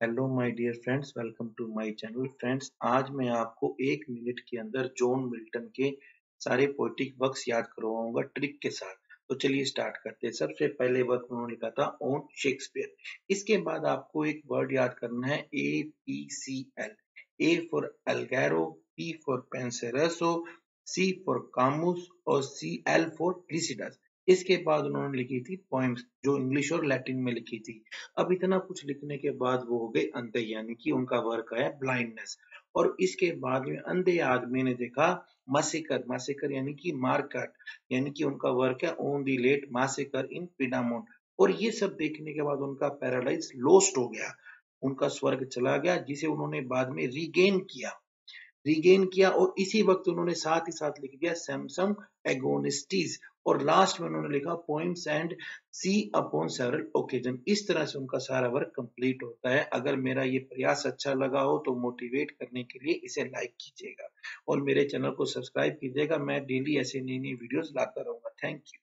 Hello my dear friends welcome to my channel friends आज मैं आपको एक मिनट के अंदर जॉन मिल्टन के सारे पोइटिक वर्क्स याद करवाऊँगा ट्रिक के साथ। तो चलिए स्टार्ट करते हैं। सबसे पहले वर्क उन्होंने लिखा था ऑन शेक्सपियर इसके बाद आपको एक वर्ड याद करना है A P C L A for L'Allegro P for Penseroso C for Comus और सी एल फॉर लिसिडस इसके बाद उन्होंने लिखी थी पोएम्स जो इंग्लिश और लैटिन में लिखी थी। अब इतना कुछ लिखने के बाद वो हो गए अंधे, यानी कि उनका वर्क है ब्लाइंडनेस और इसके बाद में अंधे आदमी ने देखा मासिकर मासिकर यानी कि मारकाट, यानी कि उनका वर्क है ओन दी लेट मासिकर इन पिडामोन और ये सब देखने के बाद उनका पैराडाइज लोस्ट हो गया। उनका स्वर्ग चला गया, जिसे उन्होंने बाद में रीगेन किया। रीगेन किया और इसी वक्त उन्होंने साथ ही साथ लिख दिया सैमसंग एगोनिस्टीज और लास्ट में उन्होंने लिखा points and see upon several occasion इस तरह से उनका सारा वर्क कंप्लीट होता है। अगर मेरा ये प्रयास अच्छा लगा हो तो मोटिवेट करने के लिए इसे लाइक कीजिएगा और मेरे चैनल को सब्सक्राइब कीजिएगा। मैं डेली ऐसे नई नई वीडियोस लाता रहूँगा। Thank you